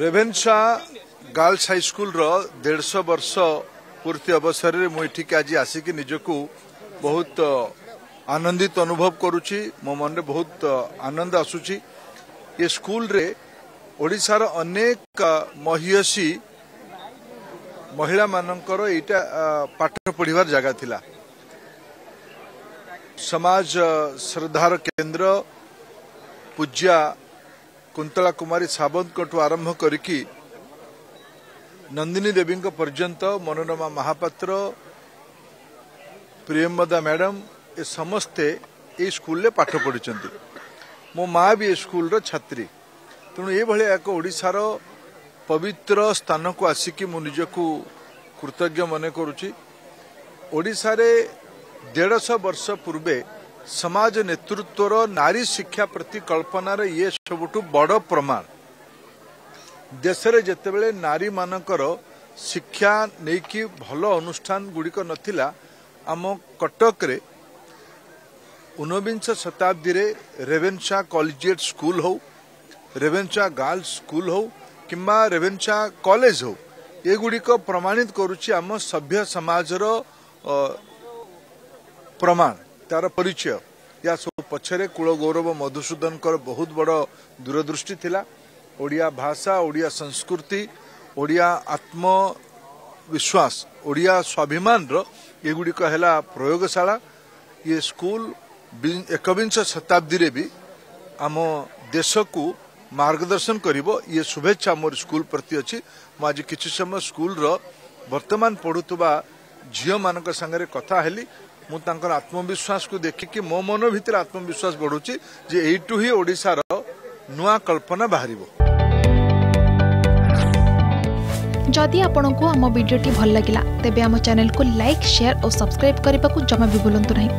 Ravenshaw girls ହାଇସ୍କୁଲର ଦେଢ଼ଶହ ବର୍ଷ ପୂର୍ତ୍ତି ଅବସରରେ ମୁଁ ଏଠିକି ଆଜି ଆସିକି ନିଜକୁ ବହୁତ ଆନନ୍ଦିତ ଅନୁଭବ କରୁଛି। ମୋ ମନରେ ବହୁତ ଆନନ୍ଦ ଆସୁଛି। ଏ ସ୍କୁଲରେ ଓଡ଼ିଶାର ଅନେକ ମହିୟସୀ ମହିଳାମାନଙ୍କର ଏଇଟା ପାଠ ପଢ଼ିବାର ଜାଗା ଥିଲା। ସମାଜ ଶ୍ରଦ୍ଧାର କେନ୍ଦ୍ର ପୂଜ୍ୟା କୁନ୍ତଳା କୁମାରୀ ସାବନ୍ତଙ୍କଠୁ ଆରମ୍ଭ କରିକି ନନ୍ଦିନୀ ଦେବୀଙ୍କ ପର୍ଯ୍ୟନ୍ତ ମନୋରମା ମହାପାତ୍ର ପ୍ରିୟମ୍ବଦା ମ୍ୟାଡାମ ଏ ସମସ୍ତେ ଏଇ ସ୍କୁଲରେ ପାଠ ପଢିଛନ୍ତି। ମୋ ମା ବି ଏ ସ୍କୁଲର ଛାତ୍ରୀ। ତେଣୁ ଏଭଳିଆ ଏକ ଓଡ଼ିଶାର ପବିତ୍ର ସ୍ଥାନକୁ ଆସିକି ମୁଁ ନିଜକୁ କୃତଜ୍ଞ ମନେ କରୁଛି। ଓଡ଼ିଶାରେ ଦେଢ଼ଶହ ବର୍ଷ ପୂର୍ବେ ସମାଜ ନେତୃତ୍ୱର ନାରୀ ଶିକ୍ଷା ପ୍ରତି କଳ୍ପନାର ଇଏ ସବୁଠୁ ବଡ଼ ପ୍ରମାଣ। ଦେଶରେ ଯେତେବେଳେ ନାରୀମାନଙ୍କର ଶିକ୍ଷା ନେଇକି ଭଲ ଅନୁଷ୍ଠାନ ଗୁଡ଼ିକ ନଥିଲା ଆମ କଟକରେ ঊନବିଂଶ ଶତାବ୍ଦୀରେ ରେଭେନ୍ସା କଲେଜିଏଟ୍ ସ୍କୁଲ ହଉ ରେଭେନ୍ସା ଗାର୍ଲସ ସ୍କୁଲ ହଉ କିମ୍ବା ରେଭେନ୍ସା କଲେଜ ହଉ ଏଗୁଡ଼ିକ ପ୍ରମାଣିତ କରୁଛି ଆମ ସଭ୍ୟ ସମାଜର ପ୍ରମାଣ। ତାର ପରିଚୟ ଏହା ସବୁ ପଛରେ କୁଳ ଗୌରବ ମଧୁସୂଦନଙ୍କର ବହୁତ ବଡ଼ ଦୂରଦୃଷ୍ଟି ଥିଲା ଓଡ଼ିଆ ଭାଷା ଓଡ଼ିଆ ସଂସ୍କୃତି ଓଡ଼ିଆ ଆତ୍ମବିଶ୍ୱାସ ଓଡ଼ିଆ ସ୍ୱାଭିମାନର ଏଗୁଡ଼ିକ ହେଲା ପ୍ରୟୋଗଶାଳା ଇଏ ସ୍କୁଲ ବି- ଏକବିଂଶ ଶତାବ୍ଦୀରେ ବି ଆମ ଦେଶକୁ ମାର୍ଗଦର୍ଶନ କରିବ ଇଏ ଶୁଭେଚ୍ଛା ମୋର ସ୍କୁଲ ପ୍ରତି ଅଛି ମୁଁ ଆଜି କିଛି ସମୟ ସ୍କୁଲର ବର୍ତ୍ତମାନ ପଢୁଥିବା ଝିଅମାନଙ୍କ ସାଙ୍ଗରେ କଥା ହେଲି ମୁଁ ତାଙ୍କର ଆତ୍ମବିଶ୍ୱାସକୁ ଦେଖିକି ମୋ ମନ ଭିତରେ ଆତ୍ମବିଶ୍ୱାସ ବଢ଼ୁଛି ଯେ ଏଇଠୁ ହିଁ ଓଡ଼ିଶାର ନୂଆ କଳ୍ପନା ବାହାରିବ ଯଦି ଆପଣଙ୍କୁ ଆମ ଭିଡ଼ିଓଟି ଭଲ ଲାଗିଲା ତେବେ ଆମ ଚ୍ୟାନେଲକୁ ଲାଇକ୍ ସେୟାର ଓ ସବସ୍କ୍ରାଇବ୍ କରିବାକୁ ଜମା ବି ଭୁଲନ୍ତୁ ନାହିଁ